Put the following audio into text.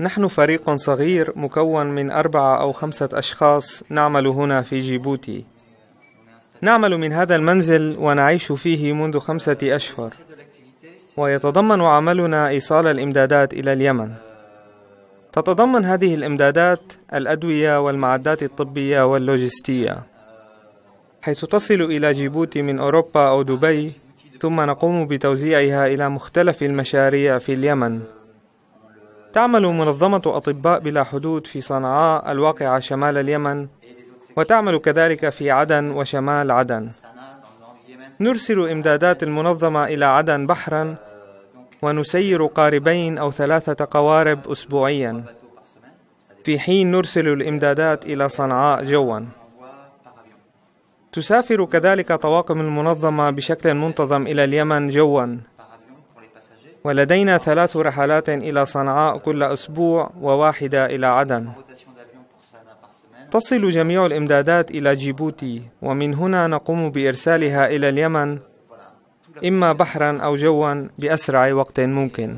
نحن فريق صغير مكون من أربعة أو خمسة أشخاص نعمل هنا في جيبوتي. نعمل من هذا المنزل ونعيش فيه منذ خمسة أشهر. ويتضمن عملنا إيصال الإمدادات إلى اليمن. تتضمن هذه الإمدادات الأدوية والمعدات الطبية واللوجستية. حيث تصل إلى جيبوتي من أوروبا أو دبي ثم نقوم بتوزيعها إلى مختلف المشاريع في اليمن. تعمل منظمة أطباء بلا حدود في صنعاء الواقعة شمال اليمن وتعمل كذلك في عدن وشمال عدن. نرسل إمدادات المنظمة إلى عدن بحرا ونسير قاربين أو ثلاثة قوارب أسبوعيا. في حين نرسل الإمدادات إلى صنعاء جوا. تسافر كذلك طواقم المنظمة بشكل منتظم إلى اليمن جوا. ولدينا ثلاث رحلات إلى صنعاء كل أسبوع وواحدة إلى عدن. تصل جميع الإمدادات إلى جيبوتي ومن هنا نقوم بإرسالها إلى اليمن إما بحرا أو جوا بأسرع وقت ممكن.